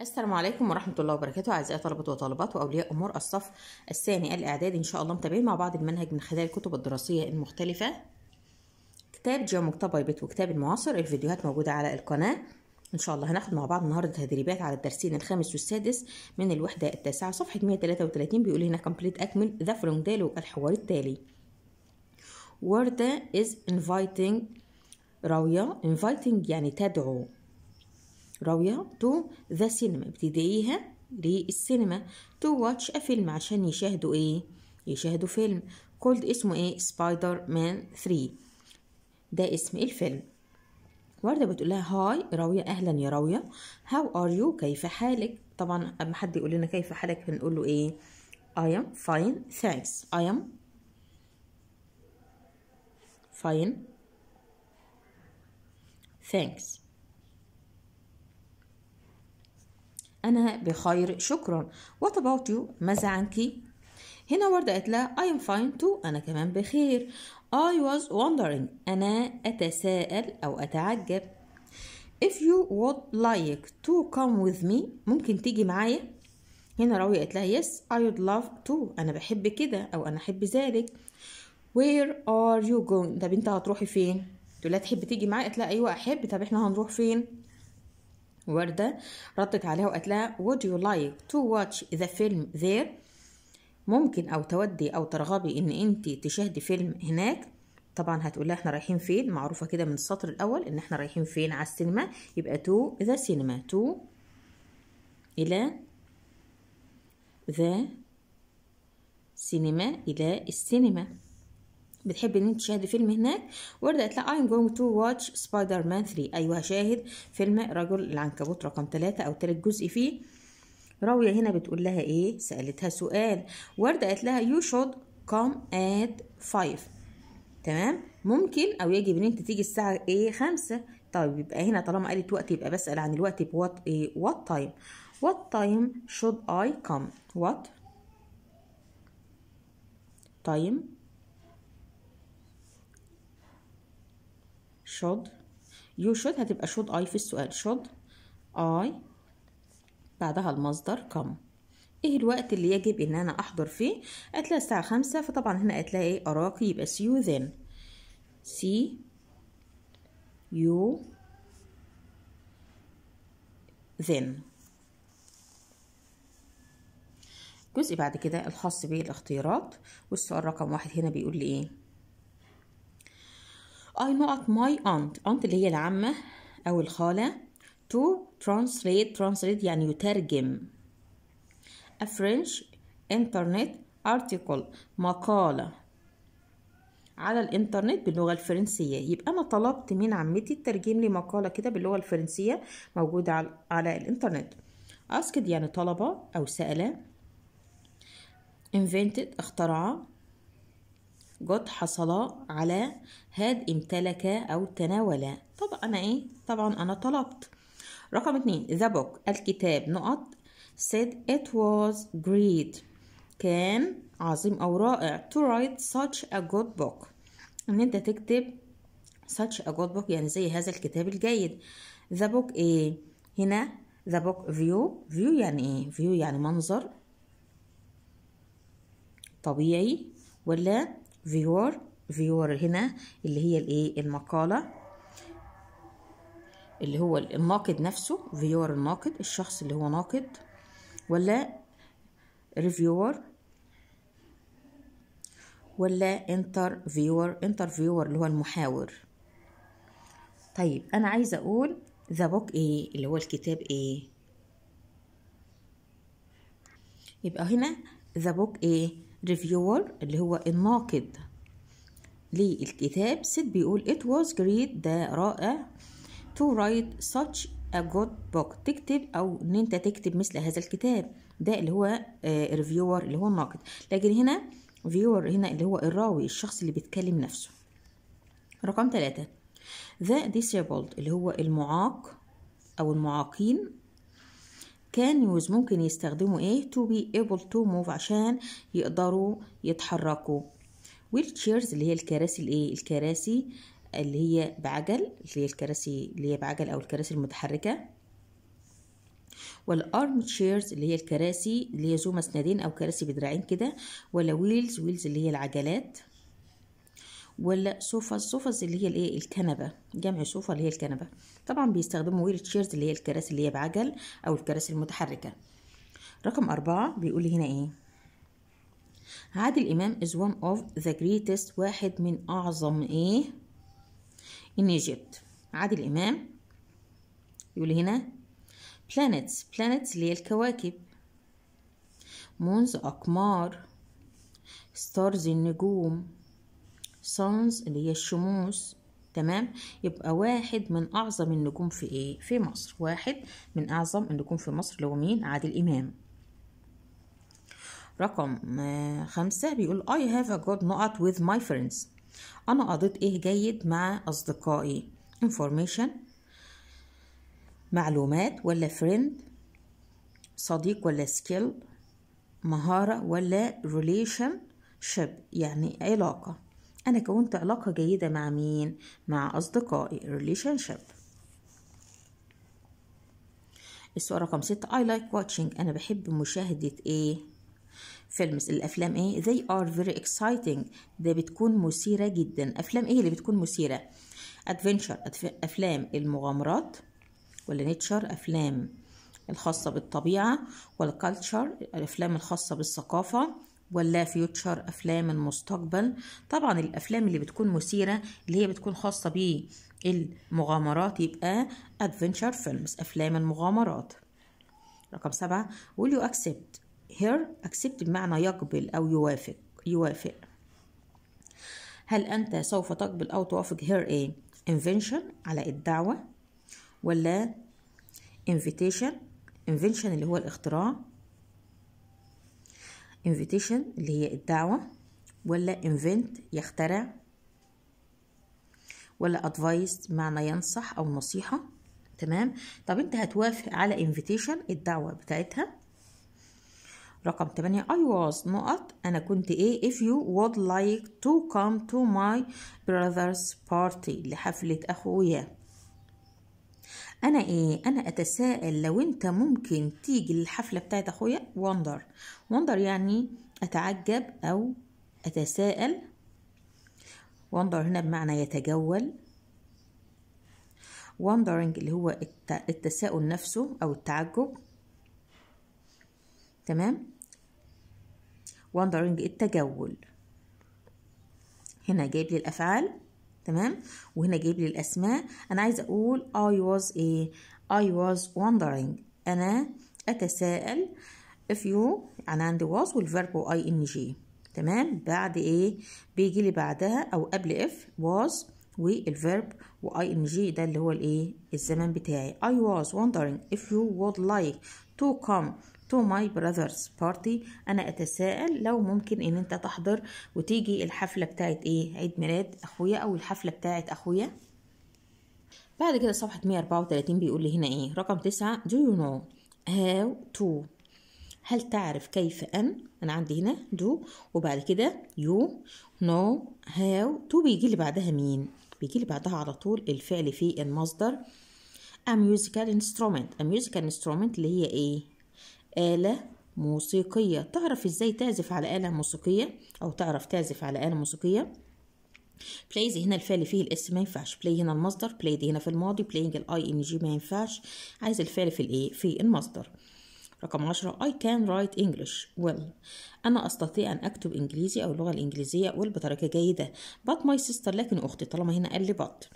السلام عليكم ورحمة الله وبركاته أعزائي طلبة وطالبات وأولياء أمور الصف الثاني الإعدادي إن شاء الله متابعين مع بعض المنهج من خلال الكتب الدراسية المختلفة. كتاب Gem وكتاب Bit وكتاب المعاصر الفيديوهات موجودة على القناة. إن شاء الله هناخد مع بعض النهاردة تدريبات على الدرسين الخامس والسادس من الوحدة التاسعة صفحة 133 بيقول هنا complete أكمل the following dialogue الحوار التالي. وردة is inviting راوية inviting يعني تدعو. راوية to the cinema بتدعيها للسينما. to watch film عشان يشاهدوا إيه؟ يشاهدوا فيلم called اسمه إيه؟ سبايدر مان 3 ده اسم الفيلم. وردة بتقول لها hi راوية أهلا يا راوية how are you كيف حالك؟ طبعا أما حد يقول لنا كيف حالك بنقول له إيه؟ I am fine thanks. I am fine thanks. أنا بخير شكرا. What about you ماذا عنك؟ هنا وردة قالت لها I am fine too أنا كمان بخير. I was wondering أنا أتساءل أو أتعجب. If you would like to come with me ممكن تيجي معايا؟ هنا راوية قالت لها yes I would love to. أنا بحب كده أو أنا أحب ذلك. Where are you going طب أنت هتروحي فين؟ تقول لها تحب تيجي معايا؟ قالت لها أيوة أحب. طب إحنا هنروح فين؟ وردة ردت عليها وقالت لها would you like to watch the film there? ممكن أو تودي أو ترغبي إن أنت تشاهدي فيلم هناك. طبعا هتقول لها إحنا رايحين فين؟ معروفة كده من السطر الأول إن إحنا رايحين فين؟ على السينما. يبقى to the cinema to إلى the cinema إلى السينما. بتحب إن أنت تشاهدي فيلم هناك؟ وردة قالت لها I'm going to watch Spider-Man 3 أيوه هشاهد فيلم رجل العنكبوت رقم 3 أو تالت جزء فيه. راوية هنا بتقول لها إيه؟ سألتها سؤال. وردة قالت لها you should come at 5 تمام؟ ممكن أو يجب إن أنت تيجي الساعة إيه؟ 5 طيب يبقى هنا طالما قالت وقت يبقى بسأل عن الوقت ب what إيه؟ what time. What time should I come? What time should. You should هتبقى should I في السؤال. should I بعدها المصدر come. إيه الوقت اللي يجب إن أنا أحضر فيه؟ قالت لها الساعة خمسة فطبعا هنا قالت لها إيه اراكي يبقى see you then. see you then. الجزء بعد كده الخاص بالاختيارات والسؤال رقم واحد هنا بيقول لي إيه؟ I at my aunt. Aunt اللي هي العمة أو الخالة. To translate translate يعني يترجم. A French internet article. مقالة. على الإنترنت باللغة الفرنسية. يبقى أنا طلبت من عمتي تترجم لي مقالة كده باللغة الفرنسية موجودة على, على الإنترنت. Asked يعني طلب أو سأل invented اخترع جد حصل على هاد امتلك أو تناول طبعا أنا إيه؟ طبعا أنا طلبت. رقم اتنين the book الكتاب نقط. said it was great كان عظيم أو رائع. to write such a good book. إن أنت تكتب such a good book يعني زي هذا الكتاب الجيد. the book إيه؟ هنا the book view. view يعني إيه؟ view يعني منظر طبيعي ولا viewer viewer هنا اللي هي الايه؟ المقالة. اللي هو الناقد نفسه viewer الناقد الشخص اللي هو ناقد. ولا reviewer ولا interviewer interviewer اللي هو المحاور. طيب أنا عايزة أقول the book إيه اللي هو الكتاب إيه يبقى هنا the book إيه reviewer اللي هو الناقد للكتاب. سيد بيقول it was great ده رائع. To write such a good book. تكتب أو إن أنت تكتب مثل هذا الكتاب. ده اللي هو reviewer اللي هو الناقد لكن هنا viewer هنا اللي هو الراوي الشخص اللي بيتكلم نفسه. رقم ثلاثة the disabled اللي هو المعاق أو المعاقين. can use ممكن يستخدموا إيه؟ to be able to move عشان يقدروا يتحركوا. Wheelchairs اللي هي الكراسي الإيه؟ الكراسي اللي هي بعجل اللي هي الكراسي اللي هي بعجل أو الكراسي المتحركة. ولا armchairs اللي هي الكراسي اللي هي ذو مسندين أو كراسي بدراعين كده ولا wheels wheels اللي هي العجلات. ولا sofas sofas اللي هي الإيه؟ الكنبة جمع سوفا اللي هي الكنبة. طبعا بيستخدموا wheelchairs اللي هي الكراسي اللي هي بعجل أو الكراسي المتحركة. رقم أربعة بيقول هنا إيه؟ عادل إمام is one of the greatest واحد من أعظم إيه؟ in Egypt. عادل إمام يقول هنا planets planets اللي هي الكواكب. moons أقمار. stars النجوم. Suns اللي هي الشموس تمام؟ يبقى واحد من أعظم النجوم في إيه؟ في مصر. واحد من أعظم النجوم في مصر اللي هو مين؟ عادل إمام. رقم خمسة بيقول I have a good نقط with my friends. أنا قضيت إيه جيد مع أصدقائي؟ information معلومات ولا friend صديق ولا skill مهارة ولا relationship يعني علاقة. أنا كونت علاقة جيدة مع مين؟ مع أصدقائي relationship. السؤال رقم ستة I like watching. أنا بحب مشاهدة إيه؟ films الأفلام إيه؟ They are very exciting. ده بتكون مثيرة جدا. أفلام إيه اللي بتكون مثيرة؟ adventure أفلام المغامرات ولا nature أفلام الخاصة بالطبيعة ولا culture الأفلام الخاصة بالثقافة ولا future أفلام المستقبل طبعا الأفلام اللي بتكون مثيرة اللي هي بتكون خاصة بالمغامرات يبقى adventure films أفلام المغامرات. رقم سبعة will you accept here accept بمعنى يقبل أو يوافق يوافق. هل أنت سوف تقبل أو توافق here إيه invention على الدعوة ولا invitation invention اللي هو الاختراع. Invitation اللي هي الدعوة ولا invent يخترع ولا advice معنى ينصح أو نصيحة. تمام؟ طب أنت هتوافق على invitation الدعوة بتاعتها. رقم 8 I was نقط أنا كنت إيه؟ if you would like to come to my brother's party لحفلة أخويا. أنا إيه؟ أنا أتساءل لو أنت ممكن تيجي للحفلة بتاعت أخويا wonder wonder يعني أتعجب أو أتساءل. wonder هنا بمعنى يتجول. wondering اللي هو التساؤل نفسه أو التعجب. تمام؟ wondering التجول. هنا جايب لي الأفعال. تمام؟ وهنا جايب لي الأسماء. أنا عايزة أقول I was إيه I was wondering. أنا أتساءل if you أنا عندي was والverb و ing تمام؟ بعد إيه بيجي لي بعدها أو قبل if was والverb و ing ده اللي هو الإيه؟ الزمن بتاعي. I was wondering if you would like to come to my brother's party. أنا أتساءل لو ممكن إن أنت تحضر وتيجي الحفلة بتاعت إيه؟ عيد ميلاد أخويا أو الحفلة بتاعت أخويا. بعد كده صفحة 134 بيقول لي هنا إيه؟ رقم تسعة do you know how to هل تعرف كيف أن؟ أنا عندي هنا do. وبعد كده you know how to بيجي لي بعدها مين؟ بيجي لي بعدها على طول الفعل في المصدر. A musical instrument. A musical instrument اللي هي إيه؟ آلة موسيقية. تعرف إزاي تعزف على آلة موسيقية؟ أو تعرف تعزف على آلة موسيقية؟ plays هنا الفعل فيه ال s ما ينفعش. play هنا المصدر played هنا في الماضي playing ال ing ما ينفعش. عايز الفعل في الايه؟ في المصدر. رقم عشرة I can write English. Well أنا أستطيع أن أكتب إنجليزي أو اللغة الإنجليزية well بطريقة جيدة. But my sister لكن أختي طالما هنا قال لي but.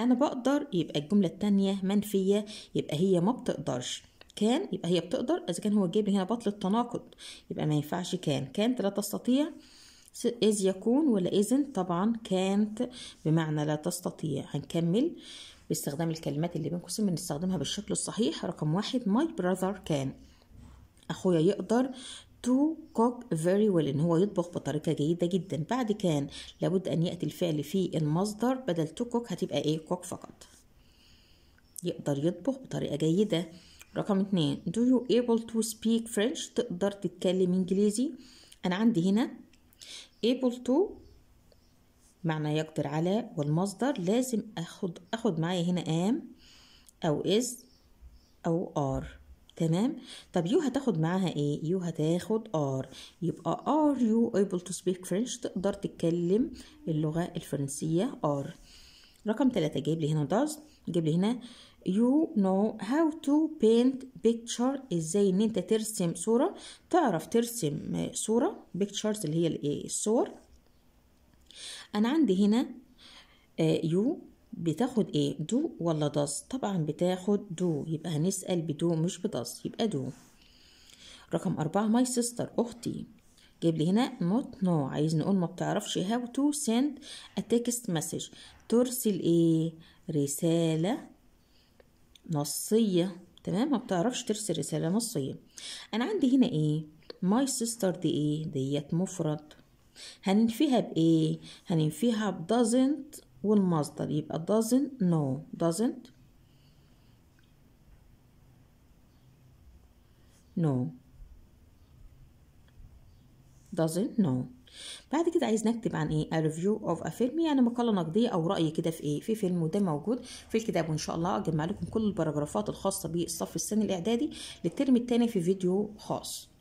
أنا بقدر يبقى الجملة التانية منفية يبقى هي ما بتقدرش. can يبقى هي بتقدر. إذا كان هو جايب هنا but للتناقض يبقى ما ينفعش can. كانت لا تستطيع إذ يكون ولا إذن. طبعا كانت بمعنى لا تستطيع. هنكمل باستخدام الكلمات اللي بين قوسين بنستخدمها بالشكل الصحيح. رقم واحد my brother كان أخويا يقدر to cook very well. إن هو يطبخ بطريقة جيدة جدا. بعد كان لابد أن يأتي الفعل في المصدر بدل to cook هتبقى إيه؟ cook فقط. يقدر يطبخ بطريقة جيدة. رقم اتنين. Do you able to speak French? تقدر تتكلم إنجليزي. أنا عندي هنا able to معنى يقدر على والمصدر لازم أخد أخد معايا هنا am أو is أو are. تمام؟ طب you هتاخد معاها إيه؟ you هتاخد are يبقى are you able to speak French تقدر تتكلم اللغة الفرنسية are رقم ثلاثة جايب لي هنا does جايب لي هنا you know how to paint picture إزاي إن أنت ترسم صورة؟ تعرف ترسم صورة pictures اللي هي الايه الصور. أنا عندي هنا you بتاخد إيه do ولا does طبعا بتاخد do يبقى هنسأل ب do مش ب does يبقى do رقم أربعة my sister أختي. جايب لي هنا not know عايز نقول ما بتعرفش how to send a text message ترسل إيه؟ رسالة. نصية. تمام؟ ما بتعرفش ترسل رسالة نصية. أنا عندي هنا إيه؟ my sister دي إيه؟ ديت مفرد هننفيها بإيه؟ هننفيها ب doesn't والمصدر يبقى doesn't know. doesn't know. doesn't know. بعد كده عايز نكتب عن إيه؟ Review of a film. يعني مقالة نقدية أو رأي كده في إيه؟ في فيلم وده موجود في الكتاب وإن شاء الله أجمع لكم كل البراجرافات الخاصة بالصف التاني الإعدادي للترم الثاني في فيديو خاص.